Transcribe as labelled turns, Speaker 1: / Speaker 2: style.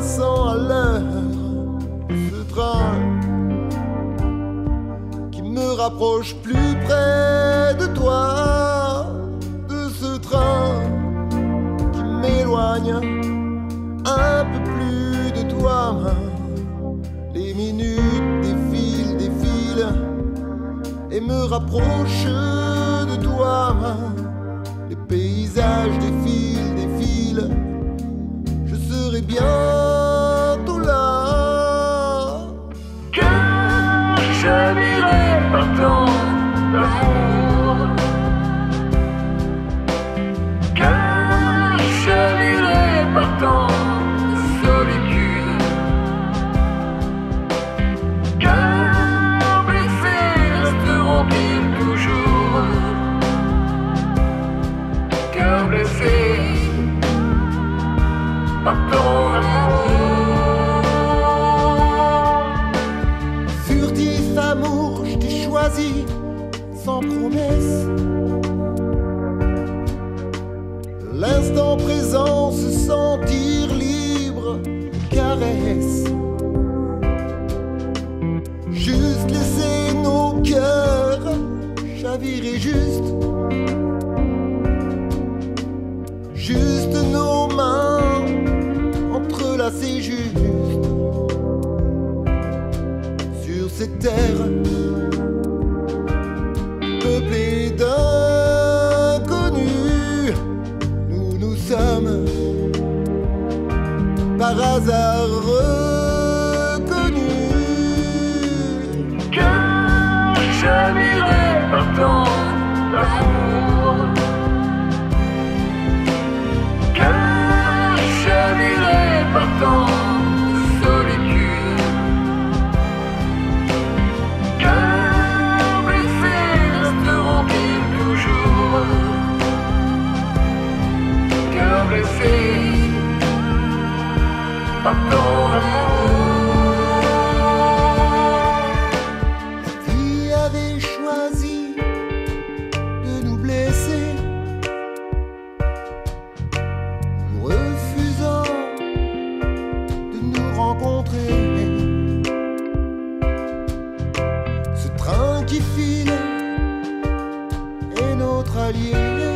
Speaker 1: 300 à l'heure. Ce train qui me rapproche plus près de toi. De ce train qui m'éloigne un peu plus de toi. Les minutes défilent, défilent et me rapprochent de toi.
Speaker 2: Par ton amour.
Speaker 1: Furtif amour, je t'ai choisi sans promesse. L'instant présent, se sentir libre, caresse. Juste laisser nos cœurs chavirer. Juste
Speaker 2: Que je n'irai pas tant par ton amour.
Speaker 1: Qui avait choisi de nous blesser, nous refusant de nous rencontrer. Ce train qui file est notre allié.